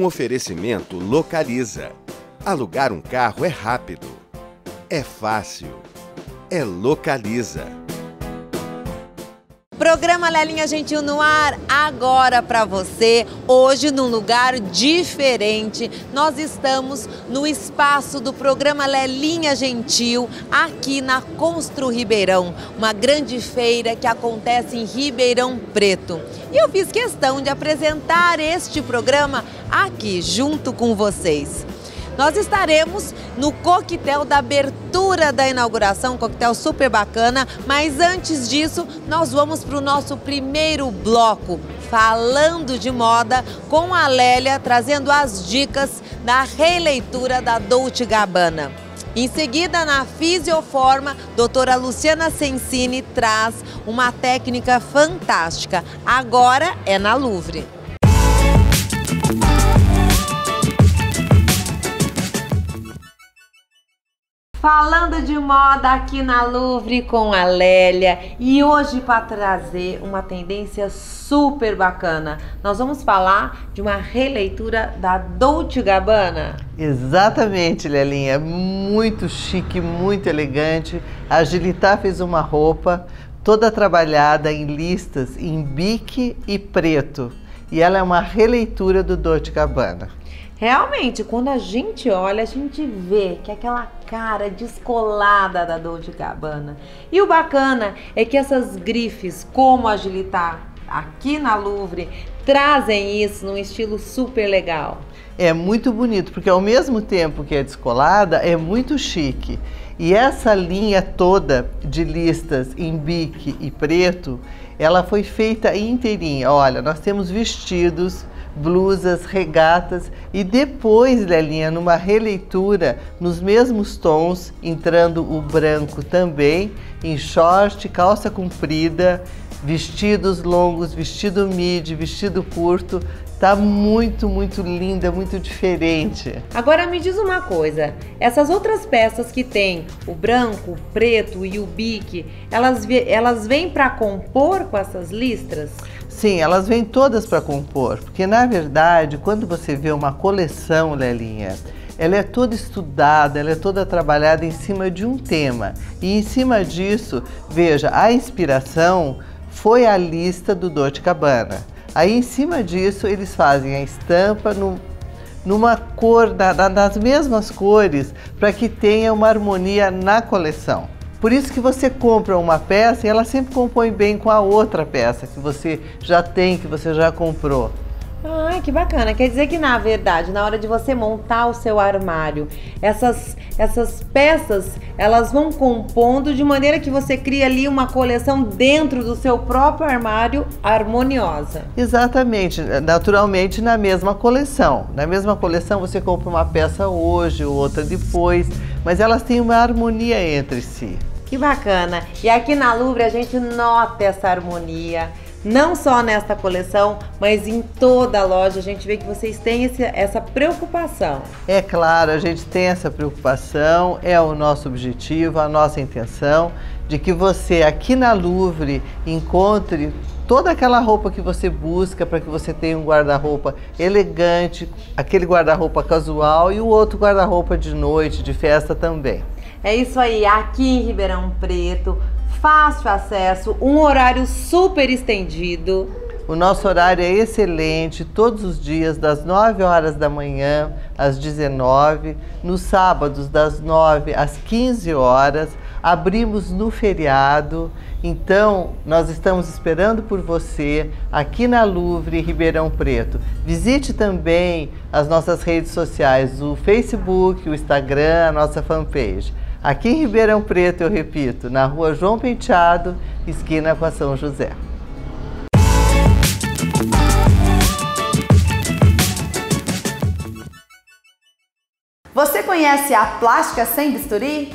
Um oferecimento localiza. Alugar um carro é rápido, é fácil, é localiza. Programa Lelinha Gentil no ar agora para você, hoje num lugar diferente. Nós estamos no espaço do programa Lelinha Gentil, aqui na Constru Ribeirão, uma grande feira que acontece em Ribeirão Preto. E eu fiz questão de apresentar este programa aqui junto com vocês. Nós estaremos no coquetel da abertura da inauguração, um coquetel super bacana, mas antes disso, nós vamos para o nosso primeiro bloco, falando de moda, com a Lélia trazendo as dicas da releitura da Dolce Gabbana. Em seguida, na Fisioforma, doutora Luciana Sensini traz uma técnica fantástica. Agora é na Louvre. Falando de moda aqui na Louvre com a Lélia e hoje para trazer uma tendência super bacana. Nós vamos falar de uma releitura da Dolce Gabbana. Exatamente, Lelinha, muito chique, muito elegante. A Agilitar fez uma roupa toda trabalhada em listas em bique e preto. E ela é uma releitura do Dolce Gabbana. Realmente, quando a gente olha, a gente vê que aquela cara descolada da Dolce Gabbana. E o bacana é que essas grifes, como Agilitar aqui na Louvre, trazem isso num estilo super legal. É muito bonito, porque ao mesmo tempo que é descolada, é muito chique. E essa linha toda de listas em bique e preto, ela foi feita inteirinha. Olha, nós temos vestidos blusas, regatas e depois, Lelinha, numa releitura nos mesmos tons, entrando o branco também, em short, calça comprida, vestidos longos, vestido midi, vestido curto. Tá muito, muito linda, muito diferente. Agora me diz uma coisa, essas outras peças que tem o branco, o preto e o bique, elas, elas vêm para compor com essas listras? Sim, elas vêm todas para compor, porque na verdade, quando você vê uma coleção, Lelinha, ela é toda estudada, ela é toda trabalhada em cima de um tema. E em cima disso, veja, a inspiração foi a lista do Dolce Gabbana. Aí em cima disso, eles fazem a estampa no, numa cor, na, nas mesmas cores, para que tenha uma harmonia na coleção. Por isso que você compra uma peça e ela sempre compõe bem com a outra peça que você já tem, que você já comprou. Ai, que bacana. Quer dizer que, na verdade, na hora de você montar o seu armário, essas, essas peças, elas vão compondo de maneira que você cria ali uma coleção dentro do seu próprio armário harmoniosa. Exatamente. Naturalmente, na mesma coleção. Na mesma coleção, você compra uma peça hoje, outra depois, mas elas têm uma harmonia entre si. Que bacana. E aqui na Louvre a gente nota essa harmonia não só nesta coleção, mas em toda a loja. A gente vê que vocês têm esse, essa preocupação. É claro, a gente tem essa preocupação, é o nosso objetivo, a nossa intenção de que você aqui na Louvre encontre toda aquela roupa que você busca para que você tenha um guarda-roupa elegante, aquele guarda-roupa casual e o outro guarda-roupa de noite, de festa também. É isso aí, aqui em Ribeirão Preto, fácil acesso, um horário super estendido. O nosso horário é excelente, todos os dias, das 9 horas da manhã às 19, nos sábados, das 9 às 15 horas. Abrimos no feriado, então nós estamos esperando por você aqui na Louvre, Ribeirão Preto. Visite também as nossas redes sociais, o Facebook, o Instagram, a nossa fanpage. Aqui em Ribeirão Preto, eu repito, na rua João Penteado, esquina com a São José. Você conhece a plástica sem bisturi?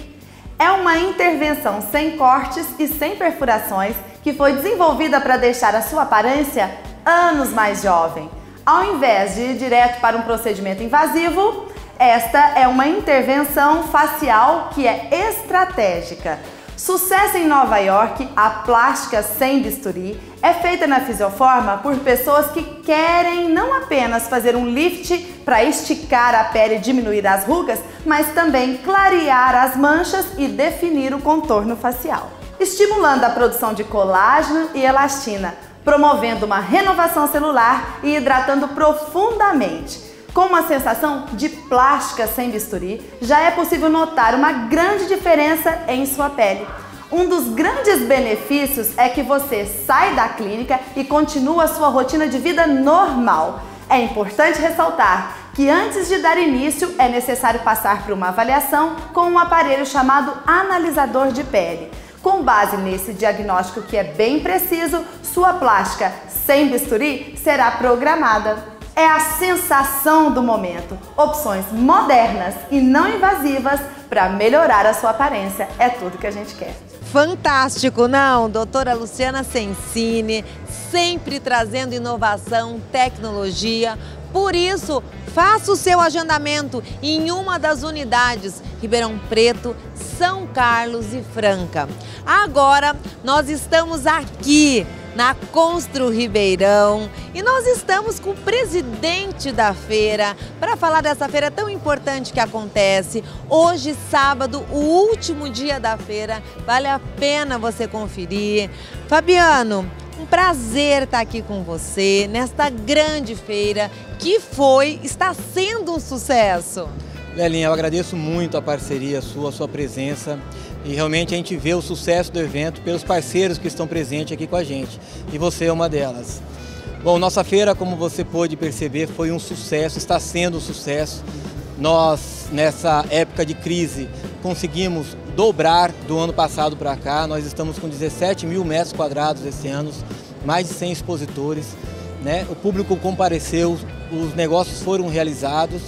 É uma intervenção sem cortes e sem perfurações que foi desenvolvida para deixar a sua aparência anos mais jovem. Ao invés de ir direto para um procedimento invasivo, esta é uma intervenção facial que é estratégica. Sucesso em Nova York, a plástica sem bisturi é feita na Fisioforma por pessoas que querem não apenas fazer um lift para esticar a pele e diminuir as rugas, mas também clarear as manchas e definir o contorno facial, estimulando a produção de colágeno e elastina, promovendo uma renovação celular e hidratando profundamente. Com uma sensação de plástica sem bisturi, já é possível notar uma grande diferença em sua pele. Um dos grandes benefícios é que você sai da clínica e continua sua rotina de vida normal. É importante ressaltar que antes de dar início é necessário passar por uma avaliação com um aparelho chamado analisador de pele. Com base nesse diagnóstico que é bem preciso, sua plástica sem bisturi será programada é a sensação do momento. Opções modernas e não invasivas para melhorar a sua aparência. É tudo que a gente quer. Fantástico, não? Doutora Luciana Sensini, sempre trazendo inovação, tecnologia. Por isso, faça o seu agendamento em uma das unidades Ribeirão Preto, São Carlos e Franca. Agora, nós estamos aqui na Constru Ribeirão. E nós estamos com o presidente da feira para falar dessa feira tão importante que acontece. Hoje, sábado, o último dia da feira. Vale a pena você conferir. Fabiano, um prazer estar aqui com você nesta grande feira que foi, está sendo um sucesso. Lelinha, eu agradeço muito a parceria sua, a sua presença. E realmente a gente vê o sucesso do evento pelos parceiros que estão presentes aqui com a gente. E você é uma delas. Bom, nossa feira, como você pôde perceber, foi um sucesso, está sendo um sucesso. Nós, nessa época de crise, conseguimos dobrar do ano passado para cá. Nós estamos com 17 mil metros quadrados esse ano, mais de 100 expositores. Né? O público compareceu, os negócios foram realizados.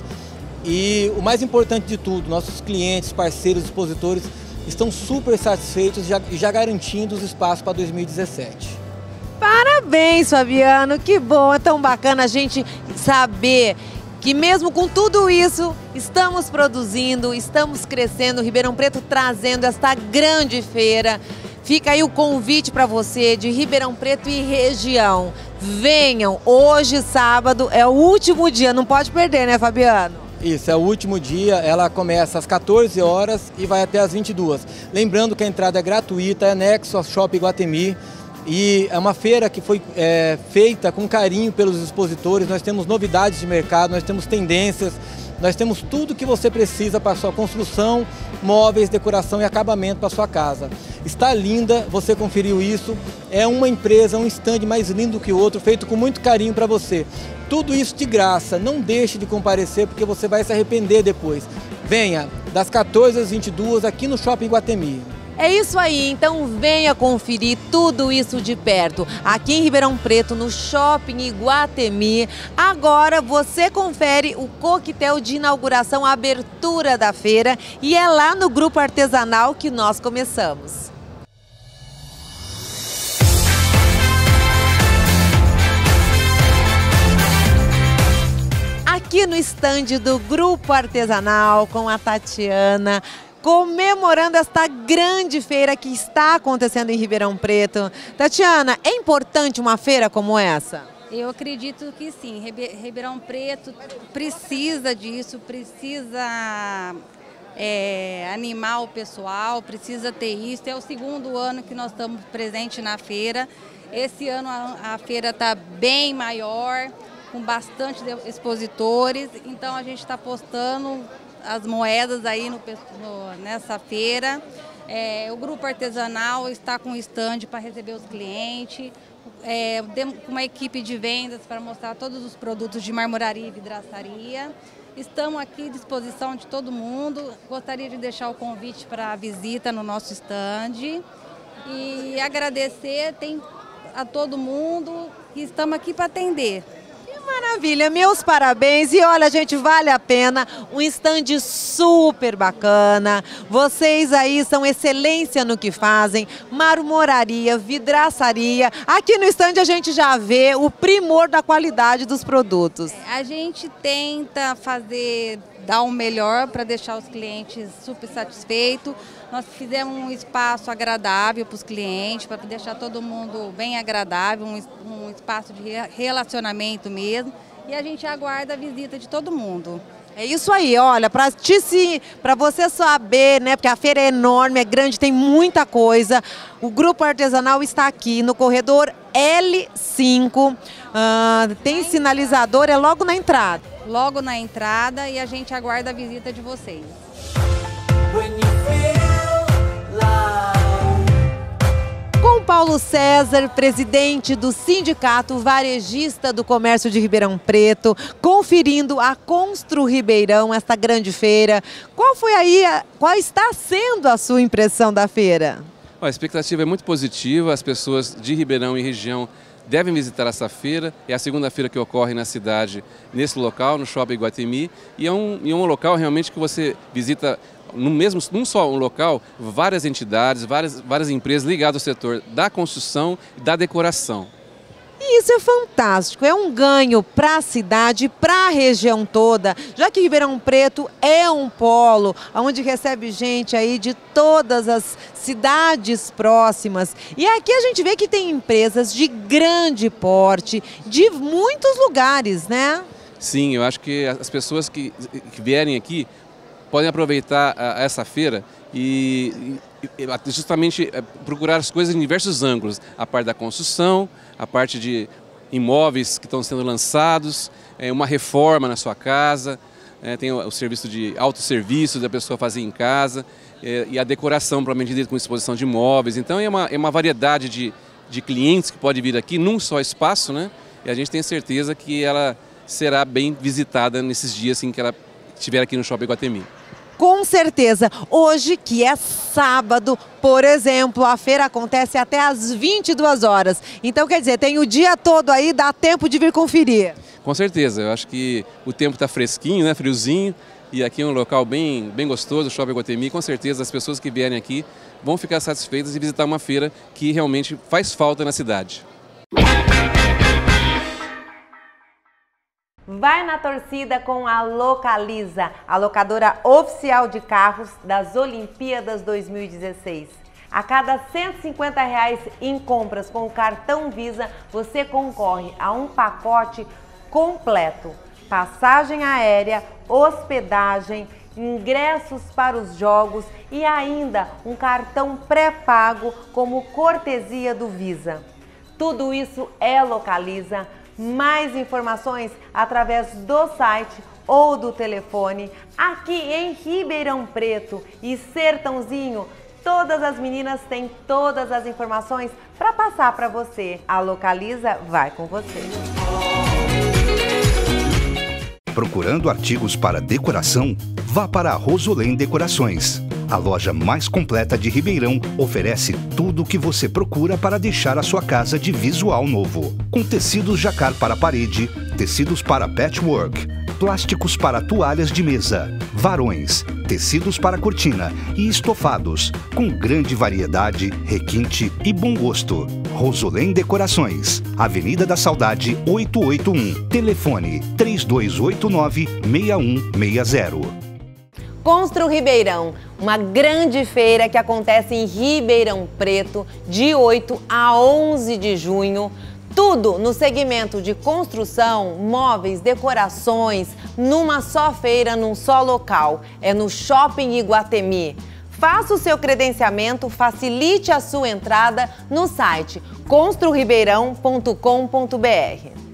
E o mais importante de tudo, nossos clientes, parceiros, expositores estão super satisfeitos e já, já garantindo os espaços para 2017. Parabéns, Fabiano, que bom, é tão bacana a gente saber que mesmo com tudo isso, estamos produzindo, estamos crescendo, Ribeirão Preto trazendo esta grande feira. Fica aí o convite para você de Ribeirão Preto e região. Venham, hoje sábado é o último dia, não pode perder, né, Fabiano? Isso, é o último dia, ela começa às 14 horas e vai até às 22. Lembrando que a entrada é gratuita, é anexo ao Shopping Guatemi. E é uma feira que foi é, feita com carinho pelos expositores. Nós temos novidades de mercado, nós temos tendências, nós temos tudo que você precisa para a sua construção, móveis, decoração e acabamento para a sua casa. Está linda, você conferiu isso. É uma empresa, um stand mais lindo que o outro, feito com muito carinho para você. Tudo isso de graça. Não deixe de comparecer porque você vai se arrepender depois. Venha das 14 às 22 aqui no Shopping Guatemi. É isso aí, então venha conferir tudo isso de perto. Aqui em Ribeirão Preto, no Shopping Iguatemi. Agora você confere o coquetel de inauguração, a abertura da feira. E é lá no Grupo Artesanal que nós começamos. aqui no estande do Grupo Artesanal com a Tatiana, comemorando esta grande feira que está acontecendo em Ribeirão Preto. Tatiana, é importante uma feira como essa? Eu acredito que sim. Ribeirão Preto precisa disso, precisa é, animar o pessoal, precisa ter isso. É o segundo ano que nós estamos presentes na feira. Esse ano a, a feira está bem maior com bastante expositores. Então a gente está postando as moedas aí no, no, nessa feira. É, o grupo artesanal está com stand para receber os clientes, é, uma equipe de vendas para mostrar todos os produtos de marmoraria e vidraçaria. Estamos aqui à disposição de todo mundo. Gostaria de deixar o convite para a visita no nosso stand e agradecer tem, a todo mundo que estamos aqui para atender. Maravilha, meus parabéns. E olha, gente, vale a pena. Um stand super bacana. Vocês aí são excelência no que fazem. Marmoraria, vidraçaria. Aqui no stand a gente já vê o primor da qualidade dos produtos. A gente tenta fazer dar o melhor para deixar os clientes super satisfeitos. Nós fizemos um espaço agradável para os clientes, para deixar todo mundo bem agradável, um, um espaço de relacionamento mesmo. E a gente aguarda a visita de todo mundo. É isso aí, olha, para para você saber, né, porque a feira é enorme, é grande, tem muita coisa. O grupo artesanal está aqui no corredor L5. Uh, ah, tem sinalizador, é logo na entrada. Logo na entrada e a gente aguarda a visita de vocês. Paulo César, presidente do Sindicato Varejista do Comércio de Ribeirão Preto, conferindo a Constru Ribeirão, esta grande feira. Qual foi aí, qual está sendo a sua impressão da feira? A expectativa é muito positiva, as pessoas de Ribeirão e região devem visitar essa feira. É a segunda feira que ocorre na cidade, nesse local, no Shopping Guatemi. E é um, e é um local realmente que você visita no mesmo, num só um local, várias entidades, várias, várias empresas ligadas ao setor da construção e da decoração. E isso é fantástico, é um ganho para a cidade, para a região toda, já que Ribeirão Preto é um polo onde recebe gente aí de todas as cidades próximas. E aqui a gente vê que tem empresas de grande porte, de muitos lugares, né? Sim, eu acho que as pessoas que, que vierem aqui podem aproveitar essa feira e, justamente é, procurar as coisas em diversos ângulos, a parte da construção, a parte de imóveis que estão sendo lançados, é, uma reforma na sua casa, é, tem o, serviço de autosserviço da pessoa fazer em casa e a decoração provavelmente dito com exposição de imóveis. Então é uma, é uma variedade de, de clientes que pode vir aqui num só espaço, né? E a gente tem certeza que ela será bem visitada nesses dias em que ela estiver aqui no Shopping Guatemi. Com certeza. Hoje, que é sábado, por exemplo, a feira acontece até às 22 horas. Então, quer dizer, tem o dia todo aí, dá tempo de vir conferir. Com certeza. Eu acho que o tempo está fresquinho, né, friozinho. E aqui é um local bem, bem gostoso, o Shopping Guatemi. Com certeza, as pessoas que vierem aqui vão ficar satisfeitas e visitar uma feira que realmente faz falta na cidade. Vai na torcida com a Localiza, a locadora oficial de carros das Olimpíadas 2016. A cada 150 reais em compras com o cartão Visa, você concorre a um pacote completo. Passagem aérea, hospedagem, ingressos para os jogos e ainda um cartão pré-pago como cortesia do Visa. Tudo isso é Localiza mais informações através do site ou do telefone. Aqui em Ribeirão Preto e Sertãozinho, todas as meninas têm todas as informações para passar para você. A Localiza vai com você. Procurando artigos para decoração? Vá para a Rosolém Decorações. A loja mais completa de Ribeirão oferece tudo o que você procura para deixar a sua casa de visual novo. Com tecidos jacar para parede, tecidos para patchwork, plásticos para toalhas de mesa, varões, tecidos para cortina e estofados, com grande variedade, requinte e bom gosto. Rosolém Decorações, Avenida da Saudade 881, telefone 3289 6160. Constru Ribeirão, uma grande feira que acontece em Ribeirão Preto, de 8 a 11 de junho. Tudo no segmento de construção, móveis, decorações, numa só feira, num só local. É no Shopping Iguatemi. Faça o seu credenciamento, facilite a sua entrada no site construribeirão.com.br.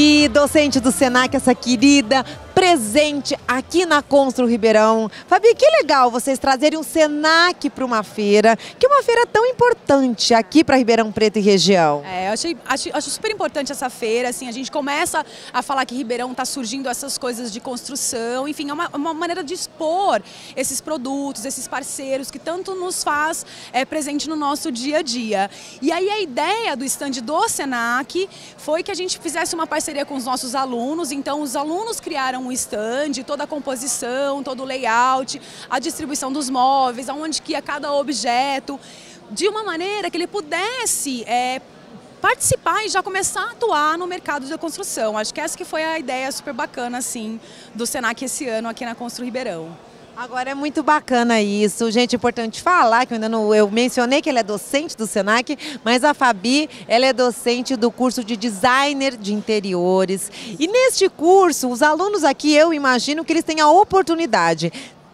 Fabi, docente do Senac, essa querida presente aqui na Constru Ribeirão. Fabi, que legal vocês trazerem um Senac para uma feira, que é uma feira tão importante aqui para Ribeirão Preto e região. É, eu achei, acho, acho, super importante essa feira, assim, a gente começa a falar que Ribeirão está surgindo essas coisas de construção, enfim, é uma, uma, maneira de expor esses produtos, esses parceiros que tanto nos faz é, presente no nosso dia a dia. E aí a ideia do stand do Senac foi que a gente fizesse uma parceria com os nossos alunos, então os alunos criaram um stand, toda a composição, todo o layout, a distribuição dos móveis, aonde que ia cada objeto de uma maneira que ele pudesse é, participar e já começar a atuar no mercado da construção. Acho que essa que foi a ideia super bacana assim do Senac esse ano aqui na Constru Ribeirão. Agora é muito bacana isso. Gente, importante falar que eu ainda não eu mencionei que ela é docente do Senac, mas a Fabi, ela é docente do curso de designer de interiores. E neste curso, os alunos aqui, eu imagino que eles têm a oportunidade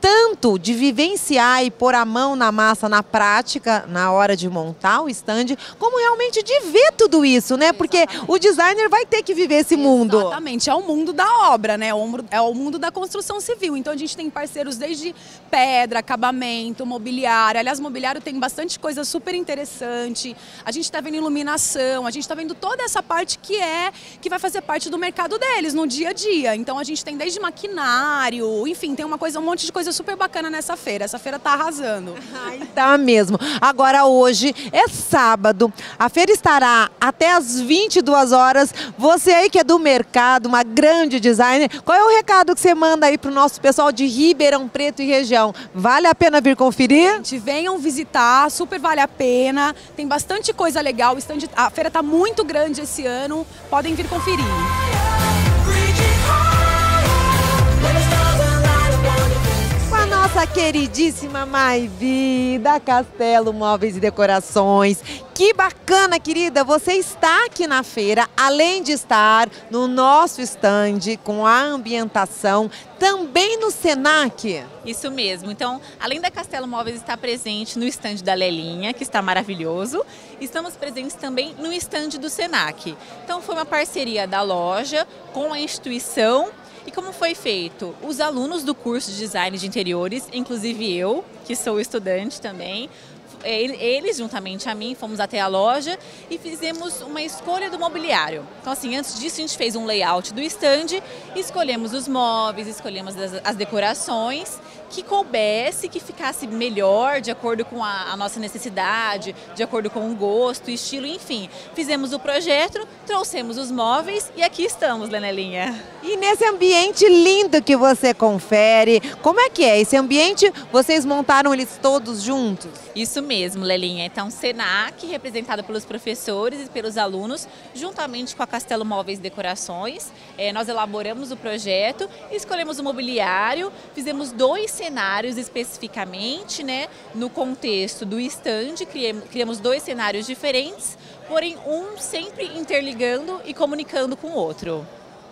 tanto de vivenciar e pôr a mão na massa na prática, na hora de montar o stand, como realmente de ver tudo isso, né? Porque Exatamente. o designer vai ter que viver esse mundo. Exatamente, é o mundo da obra, né? É o mundo da construção civil. Então a gente tem parceiros desde pedra, acabamento, mobiliário. Aliás, mobiliário tem bastante coisa super interessante. A gente está vendo iluminação, a gente está vendo toda essa parte que é, que vai fazer parte do mercado deles no dia a dia. Então a gente tem desde maquinário, enfim, tem uma coisa, um monte de coisa super bacana nessa feira. Essa feira tá arrasando. Ai, tá mesmo. Agora hoje é sábado. A feira estará até as 22 horas. Você aí que é do mercado, uma grande designer, qual é o recado que você manda aí pro nosso pessoal de Ribeirão Preto e região? Vale a pena vir conferir? Gente, venham visitar, super vale a pena. Tem bastante coisa legal. A feira tá muito grande esse ano. Podem vir conferir. Nossa queridíssima Maivi da Castelo Móveis e Decorações. Que bacana, querida! Você está aqui na feira, além de estar no nosso stand com a ambientação, também no Senac. Isso mesmo. Então, além da Castelo Móveis estar presente no stand da Lelinha, que está maravilhoso, estamos presentes também no stand do Senac. Então, foi uma parceria da loja com a instituição e como foi feito? Os alunos do curso de design de interiores, inclusive eu, que sou estudante também, eles, juntamente a mim, fomos até a loja e fizemos uma escolha do mobiliário. Então, assim, antes disso, a gente fez um layout do stand, escolhemos os móveis, escolhemos as, as decorações que coubesse, que ficasse melhor, de acordo com a, a, nossa necessidade, de acordo com o gosto, estilo, enfim. Fizemos o projeto, trouxemos os móveis e aqui estamos, Lenelinha. E nesse ambiente lindo que você confere, como é que é? Esse ambiente, vocês montaram eles todos juntos? Isso mesmo, Lelinha. Então, Senac, representado pelos professores e pelos alunos, juntamente com a Castelo Móveis Decorações, é, nós elaboramos o projeto, escolhemos o mobiliário, fizemos dois cenários especificamente, né, no contexto do stand, criamos dois cenários diferentes, porém um sempre interligando e comunicando com o outro.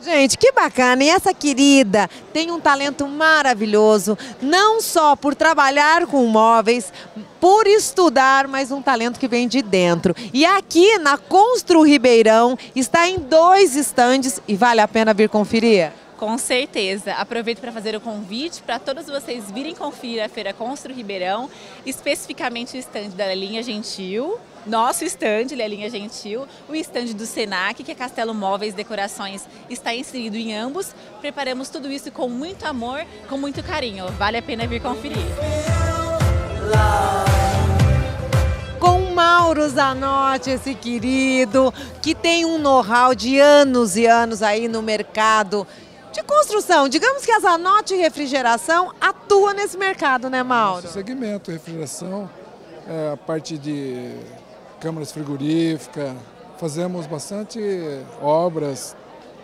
Gente, que bacana! E essa querida tem um talento maravilhoso, não só por trabalhar com móveis, por estudar, mas um talento que vem de dentro. E aqui na Constru Ribeirão está em dois estandes e vale a pena vir conferir. Com certeza. Aproveito para fazer o convite para todos vocês virem conferir a Feira Constru Ribeirão, especificamente o estande da Linha Gentil, nosso estande, Lelinha Gentil, o estande do Senac, que é Castelo Móveis Decorações, está inserido em ambos. Preparamos tudo isso com muito amor, com muito carinho. Vale a pena vir conferir. Com Mauro Zanotti, esse querido, que tem um know-how de anos e anos aí no mercado de construção. Digamos que a Zanotti Refrigeração atua nesse mercado, né, Mauro? Nosso segmento, refrigeração, é, a parte de câmaras frigoríficas, fazemos bastante obras.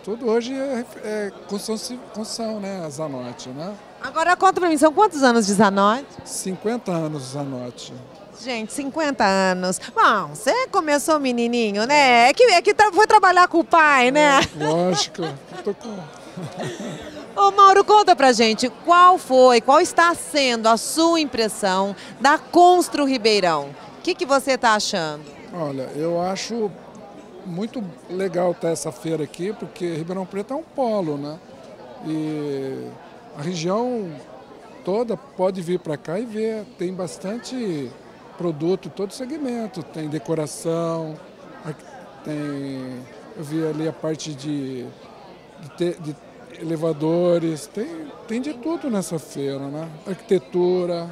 Tudo hoje é, é construção, construção, né, a Zanotti, né? Agora conta pra mim, são quantos anos de Zanotti? 50 anos de Zanotti. Gente, 50 anos. Bom, você começou menininho, né? É que, é que foi trabalhar com o pai, né? É, lógico. tô com... Ô Mauro, conta pra gente qual foi, qual está sendo a sua impressão da Constru Ribeirão? O que, que você está achando? Olha, eu acho muito legal ter essa feira aqui, porque Ribeirão Preto é um polo, né? E a região toda pode vir para cá e ver. Tem bastante produto, todo segmento. Tem decoração, tem. Eu vi ali a parte de, de, de elevadores, tem, tem de tudo nessa feira, né? Arquitetura,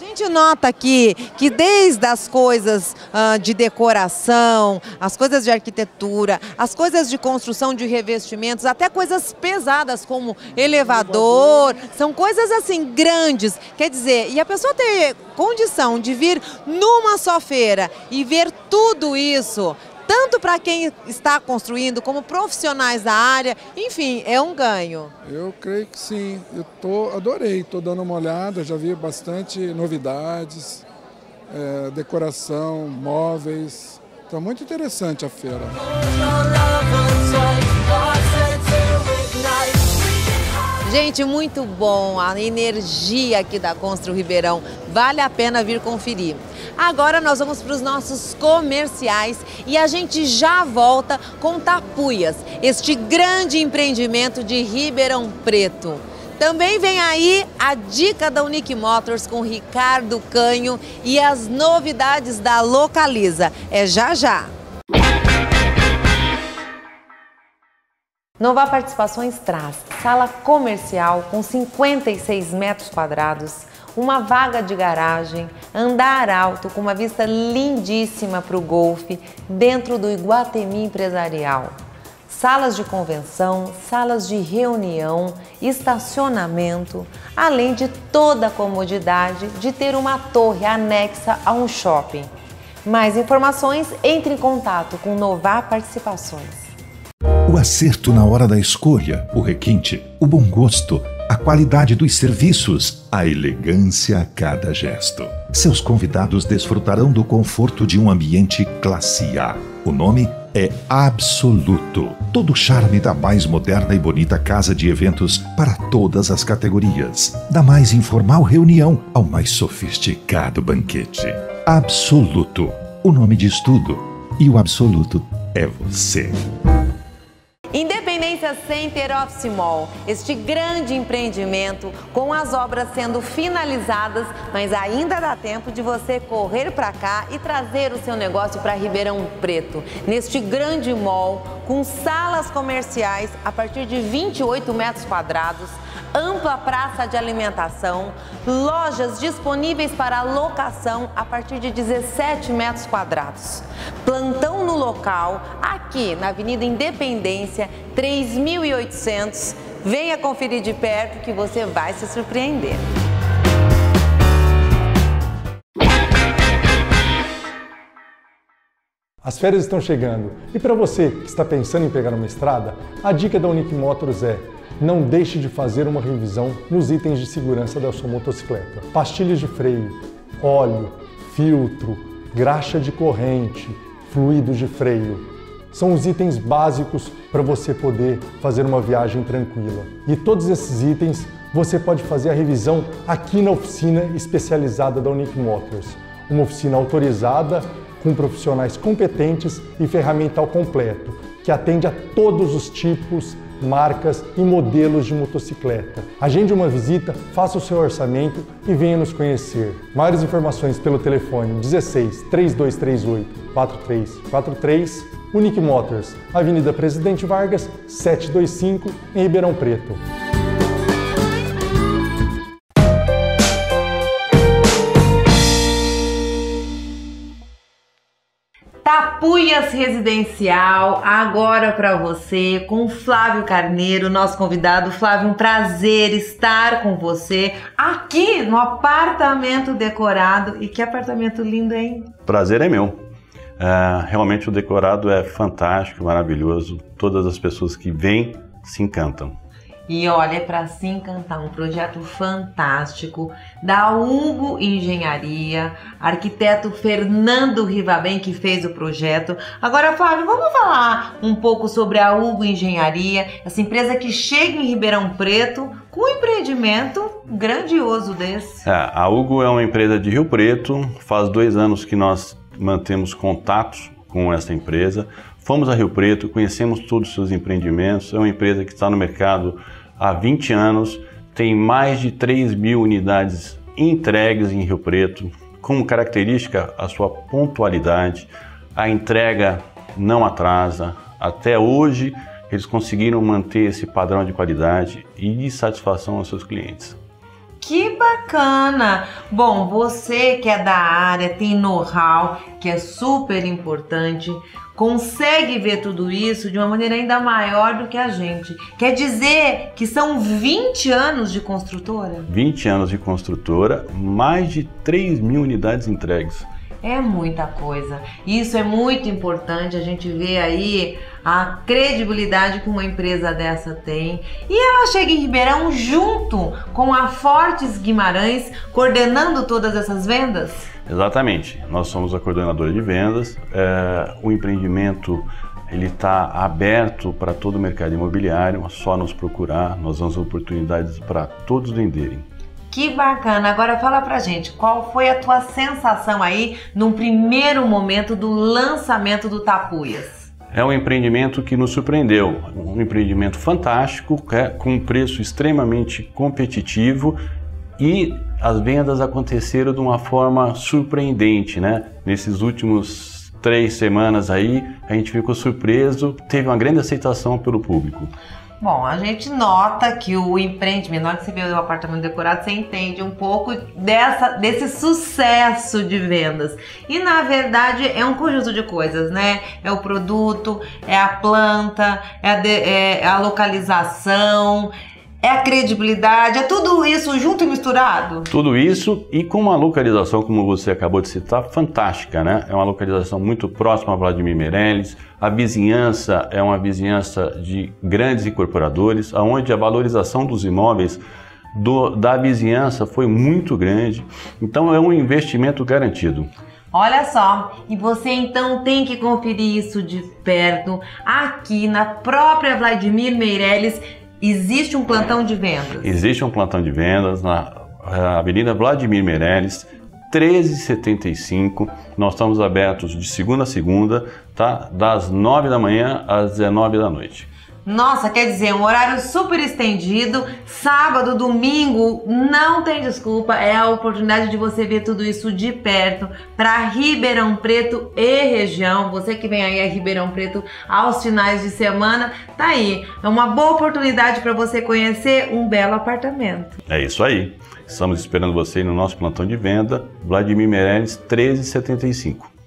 gente nota aqui que desde as coisas de decoração, as coisas de arquitetura, as coisas de construção de revestimentos, até coisas pesadas como elevador, são coisas assim grandes. Quer dizer, e a pessoa ter condição de vir numa só feira e ver tudo isso tanto para quem está construindo como profissionais da área, enfim, é um ganho. Eu creio que sim. Eu tô, adorei, estou dando uma olhada, já vi bastante novidades, é, decoração, móveis. Está muito interessante a feira. Gente, muito bom a energia aqui da Constru Ribeirão. Vale a pena vir conferir. Agora nós vamos para os nossos comerciais e a gente já volta com Tapuias, este grande empreendimento de Ribeirão Preto. Também vem aí a dica da Unique Motors com Ricardo Canho e as novidades da Localiza. É já já. Nova Participações traz sala comercial com 56 metros quadrados, uma vaga de garagem, andar alto com uma vista lindíssima para o golfe dentro do Iguatemi Empresarial. Salas de convenção, salas de reunião, estacionamento, além de toda a comodidade de ter uma torre anexa a um shopping. Mais informações, entre em contato com Novar Participações. O acerto na hora da escolha, o requinte, o bom gosto, a qualidade dos serviços, a elegância a cada gesto. Seus convidados desfrutarão do conforto de um ambiente classe A. O nome é Absoluto. Todo o charme da mais moderna e bonita casa de eventos para todas as categorias. Da mais informal reunião ao mais sofisticado banquete. Absoluto. O nome diz tudo. E o absoluto é você. Independência Center Office Mall, este grande empreendimento com as obras sendo finalizadas, mas ainda dá tempo de você correr para cá e trazer o seu negócio para Ribeirão Preto. Neste grande mall com salas comerciais a partir de 28 metros quadrados, ampla praça de alimentação, lojas disponíveis para locação a partir de 17 metros quadrados. Plantão no local, aqui na Avenida Independência, 3800. Venha conferir de perto que você vai se surpreender. As férias estão chegando e para você que está pensando em pegar uma estrada, a dica da Unique Motors é não deixe de fazer uma revisão nos itens de segurança da sua motocicleta. Pastilhas de freio, óleo, filtro, graxa de corrente, fluidos de freio. São os itens básicos para você poder fazer uma viagem tranquila. E todos esses itens você pode fazer a revisão aqui na oficina especializada da Unique Motors. Uma oficina autorizada com profissionais competentes e ferramental completo, que atende a todos os tipos marcas e modelos de motocicleta. Agende uma visita, faça o seu orçamento e venha nos conhecer. Maiores informações pelo telefone 16 3238 4343 Unique Motors, Avenida Presidente Vargas, 725, em Ribeirão Preto. Tapuias Residencial, agora para você, com Flávio Carneiro, nosso convidado. Flávio, um prazer estar com você aqui no apartamento decorado. E que apartamento lindo, hein? Prazer é meu. É, realmente o decorado é fantástico, maravilhoso. Todas as pessoas que vêm se encantam. E olha, é para se encantar, um projeto fantástico da Hugo Engenharia, arquiteto Fernando Rivabem que fez o projeto. Agora, Flávio, vamos falar um pouco sobre a Hugo Engenharia, essa empresa que chega em Ribeirão Preto com um empreendimento grandioso desse. É, a Hugo é uma empresa de Rio Preto, faz dois anos que nós mantemos contatos com essa empresa. Fomos a Rio Preto, conhecemos todos os seus empreendimentos. É uma empresa que está no mercado há 20 anos, tem mais de 3 mil unidades entregues em Rio Preto, como característica a sua pontualidade, a entrega não atrasa. Até hoje, eles conseguiram manter esse padrão de qualidade e de satisfação aos seus clientes. Que bacana! Bom, você que é da área, tem know-how, que é super importante, consegue ver tudo isso de uma maneira ainda maior do que a gente. Quer dizer que são 20 anos de construtora? 20 anos de construtora, mais de 3 mil unidades entregues. É muita coisa. Isso é muito importante. A gente vê aí a credibilidade que uma empresa dessa tem. E ela chega em Ribeirão junto com a Fortes Guimarães, coordenando todas essas vendas? Exatamente. Nós somos a coordenadora de vendas. É, o empreendimento ele está aberto para todo o mercado imobiliário. Só nos procurar. Nós damos oportunidades para todos venderem. Que bacana! Agora fala pra gente, qual foi a tua sensação aí num primeiro momento do lançamento do Tapuias? É um empreendimento que nos surpreendeu, um empreendimento fantástico, é, com um preço extremamente competitivo e as vendas aconteceram de uma forma surpreendente, né? Nesses últimos três semanas aí, a gente ficou surpreso, teve uma grande aceitação pelo público. Bom, a gente nota que o empreendimento, na hora que você vê o apartamento decorado, você entende um pouco dessa, desse sucesso de vendas. E na verdade é um conjunto de coisas, né? É o produto, é a planta, é a, de, é a localização, é a credibilidade, é tudo isso junto e misturado? Tudo isso e com uma localização, como você acabou de citar, fantástica, né? É uma localização muito próxima a Vladimir Meirelles. A vizinhança é uma vizinhança de grandes incorporadores, onde a valorização dos imóveis do, da vizinhança foi muito grande. Então é um investimento garantido. Olha só, e você então tem que conferir isso de perto aqui na própria Vladimir Meirelles Existe um plantão de vendas? Existe um plantão de vendas na Avenida Vladimir Meirelles, 1375. Nós estamos abertos de segunda a segunda, tá? Das 9 da manhã às 19 da noite. Nossa, quer dizer, um horário super estendido, sábado, domingo, não tem desculpa, é a oportunidade de você ver tudo isso de perto para Ribeirão Preto e região. Você que vem aí a Ribeirão Preto aos finais de semana, tá aí. É uma boa oportunidade para você conhecer um belo apartamento. É isso aí. Estamos esperando você no nosso plantão de venda, Vladimir Meirelles 1375.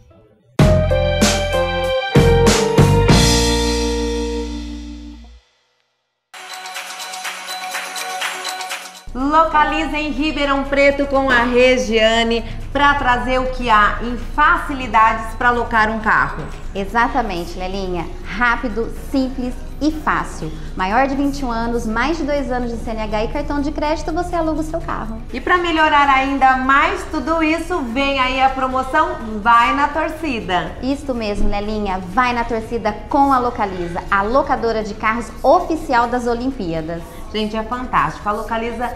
Localiza em Ribeirão Preto com a Regiane para trazer o que há em facilidades para alocar um carro. Exatamente, Lelinha. Rápido, simples e fácil. Maior de 21 anos, mais de 2 anos de CNH e cartão de crédito, você aluga o seu carro. E para melhorar ainda mais tudo isso, vem aí a promoção Vai na Torcida. Isso mesmo, Lelinha. Vai na Torcida com a Localiza, a locadora de carros oficial das Olimpíadas. Gente, é fantástico. A Localiza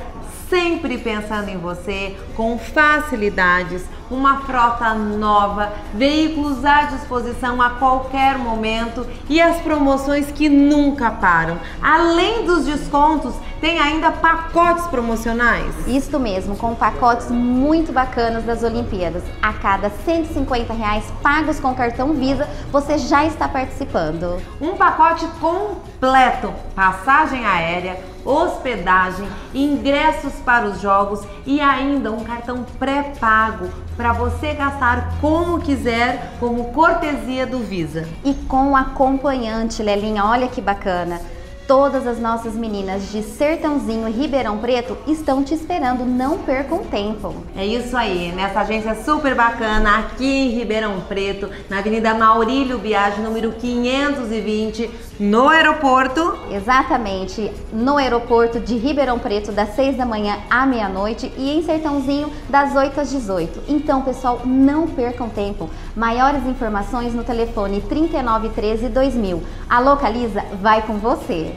sempre pensando em você, com facilidades, uma frota nova, veículos à disposição a qualquer momento e as promoções que nunca param. Além dos descontos, tem ainda pacotes promocionais? Isso mesmo, com pacotes muito bacanas das Olimpíadas. A cada 150 reais pagos com cartão Visa, você já está participando. Um pacote completo, passagem aérea, hospedagem, ingressos para os jogos e ainda um cartão pré-pago para você gastar como quiser, como cortesia do Visa. E com acompanhante, Lelinha, olha que bacana. Todas as nossas meninas de Sertãozinho e Ribeirão Preto estão te esperando, não percam tempo. É isso aí, nessa agência super bacana aqui em Ribeirão Preto, na Avenida Maurílio Biagi, número 520, no aeroporto. Exatamente, no aeroporto de Ribeirão Preto, das 6 da manhã à meia-noite e em Sertãozinho, das 8 às 18. Então, pessoal, não percam tempo. Maiores informações no telefone 3913 2000. A Localiza vai com você.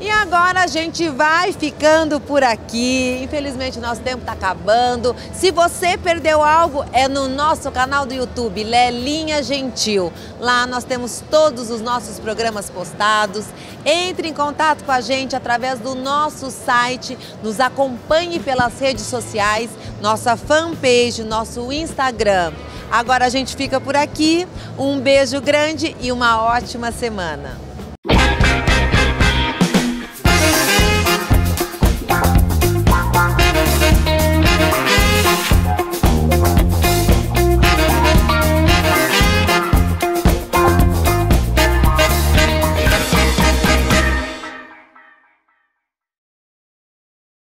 E agora a gente vai ficando por aqui. Infelizmente, nosso tempo está acabando. Se você perdeu algo, é no nosso canal do YouTube, Lelinha Gentil. Lá nós temos todos os nossos programas postados. Entre em contato com a gente através do nosso site, nos acompanhe pelas redes sociais, nossa fanpage, nosso Instagram. Agora a gente fica por aqui. Um beijo grande e uma ótima semana.